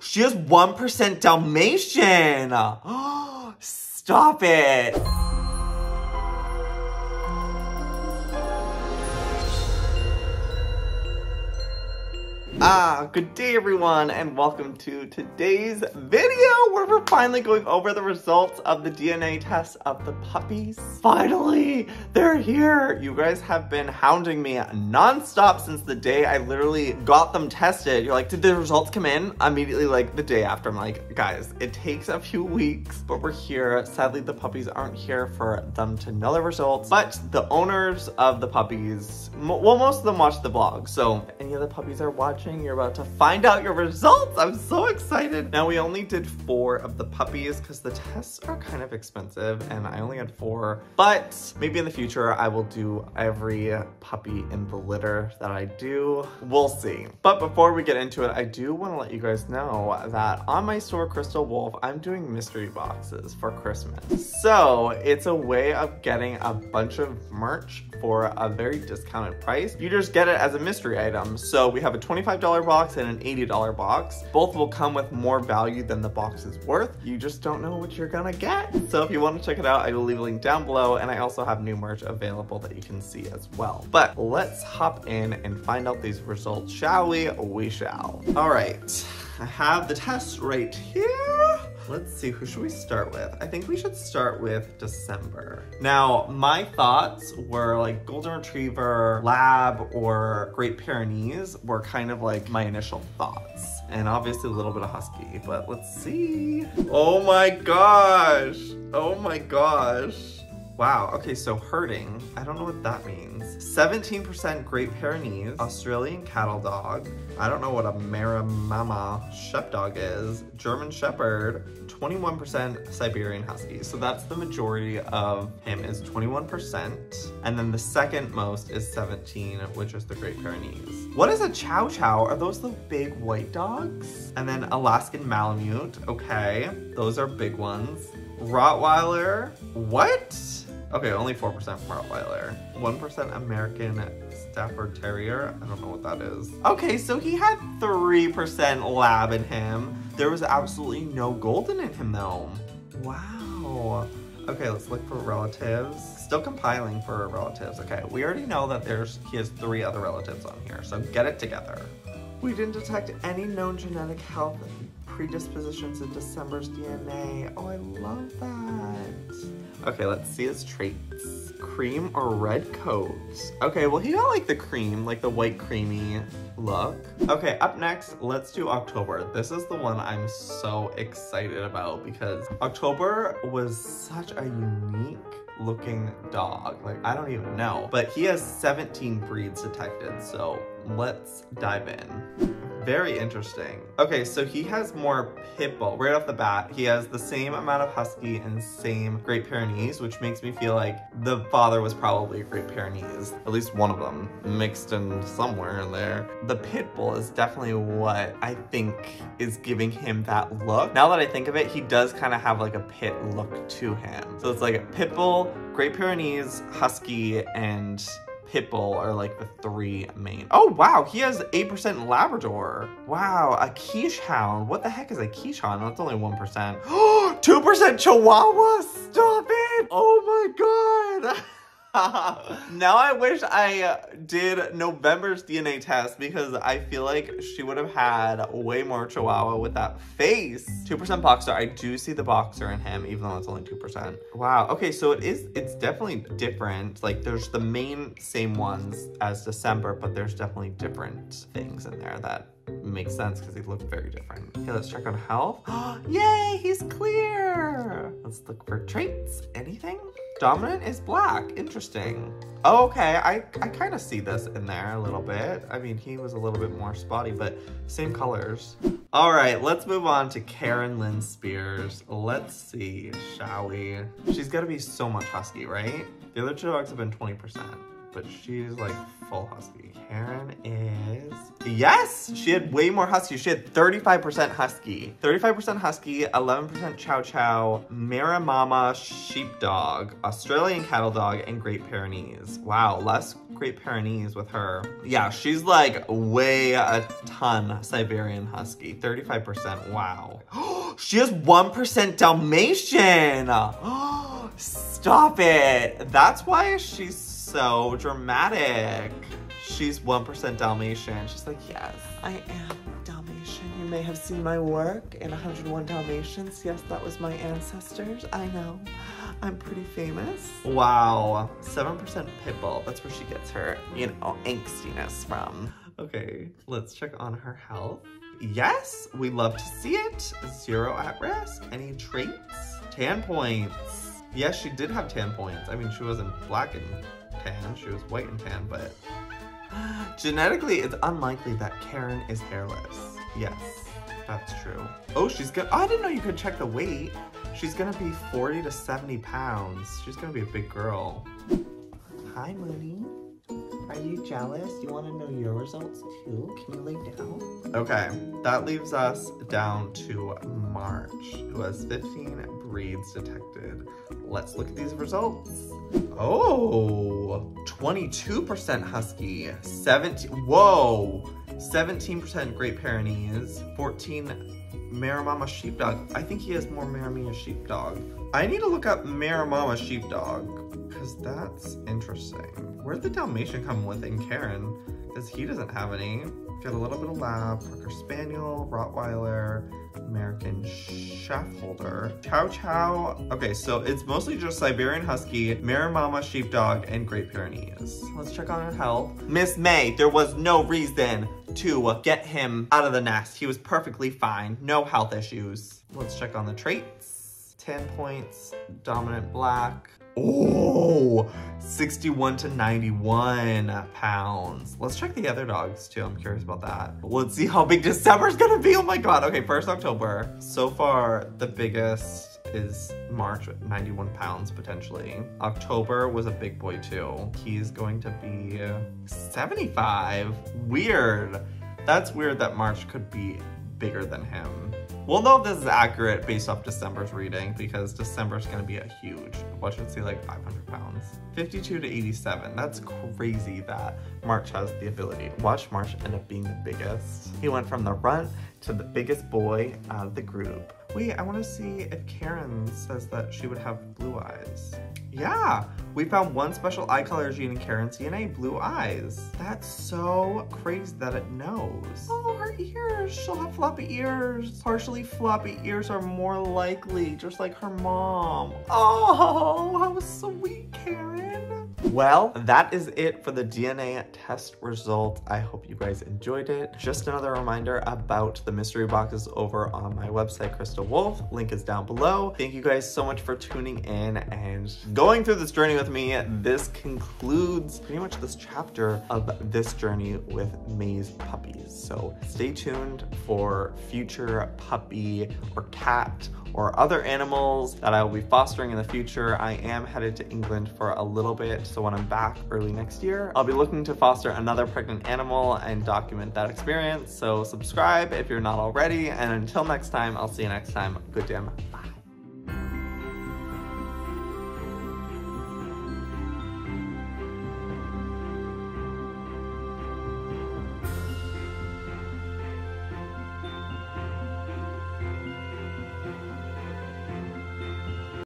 she has 1% Dalmatian. Stop it. Ah, good day everyone and welcome to today's video where we're finally going over the results of the DNA test of the puppies. Finally, they're here. You guys have been hounding me non-stop since the day I literally got them tested. You're like, did the results come in? Immediately like the day after, I'm like, guys, it takes a few weeks, but we're here. Sadly, the puppies aren't here for them to know the results, but the owners of the puppies, well, most of them watch the vlog. So any of the puppies are watching, you're about to find out your results. I'm so excited. Now we only did four of the puppies because the tests are kind of expensive and I only had four, but maybe in the future I will do every puppy in the litter that I do. We'll see. But before we get into it, I do want to let you guys know that on my store, Crystal Wolf, I'm doing mystery boxes for Christmas. So it's a way of getting a bunch of merch for a very discounted price. You just get it as a mystery item. So we have a 25 $25 box and an $80 box. Both will come with more value than the box is worth. You just don't know what you're gonna get. So if you want to check it out, I will leave a link down below and I also have new merch available that you can see as well. But let's hop in and find out these results, shall we? We shall. All right, I have the test right here. Let's see, who should we start with? I think we should start with December. Now, my thoughts were like Golden Retriever, Lab, or Great Pyrenees were kind of like my initial thoughts. And obviously a little bit of Husky, but let's see. Oh my gosh. Oh my gosh. Wow, okay, so herding, I don't know what that means. 17% Great Pyrenees, Australian Cattle Dog, I don't know what a Marimama Sheepdog is, German Shepherd, 21% Siberian Husky. So that's the majority of him is 21%. And then the second most is 17, which is the Great Pyrenees. What is a Chow Chow? Are those the big white dogs? And then Alaskan Malamute, okay. Those are big ones. Rottweiler, what? Okay, only 4% Rottweiler. 1% American Stafford Terrier. I don't know what that is. Okay, so he had 3% lab in him. There was absolutely no golden in him though. Wow. Okay, let's look for relatives. Still compiling for relatives. Okay, we already know that there's he has three other relatives on here, so get it together. We didn't detect any known genetic health predispositions in December's DNA. Oh, I love that. Okay, let's see his traits. Cream or red coat? Okay, well he got like the cream, like the white creamy look. Okay, up next, let's do October. This is the one I'm so excited about because October was such a unique looking dog. Like, I don't even know. But he has 17 breeds detected, so let's dive in. Very interesting. Okay, so he has more pit bull. Right off the bat, he has the same amount of husky and same Great Pyrenees, which makes me feel like the father was probably a Great Pyrenees. At least one of them mixed in somewhere in there. The pit bull is definitely what I think is giving him that look. Now that I think of it, he does kind of have like a pit look to him. So it's like a pit bull, Great Pyrenees, husky, and Pitbull are like the three main. Oh, wow, he has 8% Labrador. Wow, a Keeshond. What the heck is a Keeshond? That's only 1%. 2% Chihuahua? Stop it! Oh my god! now I wish I uh, did November's DNA test because I feel like she would have had way more Chihuahua with that face. 2% Boxer. I do see the Boxer in him, even though it's only 2%. Wow. Okay, so it is, it's definitely different. Like there's the main same ones as December, but there's definitely different things in there that makes sense because he looked very different. Okay, let's check on health. Yay, he's clear. Let's look for traits. Anything? Dominant is black. Interesting. Okay. I, I kind of see this in there a little bit. I mean, he was a little bit more spotty, but same colors. All right, let's move on to Karen Lynn Spears. Let's see, shall we? She's got to be so much husky, right? The other two dogs have been 20%. but she's like full husky. Karen yes, she had way more husky. She had 35% husky. 35% husky, 11% chow chow, Maremama sheepdog, Australian cattle dog, and Great Pyrenees. Wow, less Great Pyrenees with her. Yeah, she's like way a ton Siberian Husky. 35%, wow. she has 1% Dalmatian. Stop it. That's why she's so dramatic. She's 1% Dalmatian. She's like, yes, I am Dalmatian. You may have seen my work in 101 Dalmatians. Yes, that was my ancestors. I know. I'm pretty famous. Wow. 7% Pitbull. That's where she gets her, you know, angstiness from. Okay, let's check on her health. Yes, we love to see it. Zero at risk. Any traits? Tan points. Yes, she did have tan points. I mean, she wasn't black and tan. She was white and tan, but genetically, it's unlikely that Karen is hairless. Yes, that's true. Oh, she's good. Oh, I didn't know you could check the weight. She's gonna be 40 to 70 pounds. She's gonna be a big girl. Hi, Mooney. Are you jealous? You want to know your results too? Can you lay down? Okay, that leaves us down to March, who has 15 breeds detected. Let's look at these results. Oh, 22% Husky, 17, whoa, 17% Great Pyrenees, 14 Maremama Sheepdog. I think he has more Maramia Sheepdog. I need to look up Maramama Sheepdog because that's interesting. Where'd the Dalmatian come with in Karen? Because he doesn't have any. Got a little bit of Lab, Cocker Spaniel, Rottweiler, American Shaftholder, Chow Chow. Okay, so it's mostly just Siberian Husky, Maramama Sheepdog, and Great Pyrenees. Let's check on her health. Miss May, there was no reason to get him out of the nest. He was perfectly fine, no health issues. Let's check on the traits. 10 points, dominant black, Oh, 61 to 91 pounds. Let's check the other dogs too. I'm curious about that. Let's see how big December's gonna be. Oh my God. Okay, first October. So far, the biggest is March with 91 pounds potentially. October was a big boy too. He's going to be 75. Weird. That's weird that March could be bigger than him. We'll know if this is accurate based off December's reading because December's gonna be a huge, what should say like 500 pounds. 52 to 87, that's crazy that March has the ability. Watch March end up being the biggest. He went from the runt to the biggest boy out of the group. Wait, I wanna see if Karen says that she would have blue eyes. Yeah, we found one special eye color gene in Karen's DNA, blue eyes. That's so crazy that it knows. Oh, her she'll have floppy ears. Partially floppy ears are more likely, just like her mom. Oh, how sweet, Karen. Well, that is it for the DNA test result. I hope you guys enjoyed it. Just another reminder about the mystery boxes over on my website, Crystal Wolf. Link is down below. Thank you guys so much for tuning in and going through this journey with me. This concludes pretty much this chapter of this journey with May's puppies. So stay tuned for future puppy or cat or other animals that I will be fostering in the future. I am headed to England for a little bit, so when I'm back early next year, I'll be looking to foster another pregnant animal and document that experience. So subscribe if you're not already, and until next time, I'll see you next time. Good damn, bye.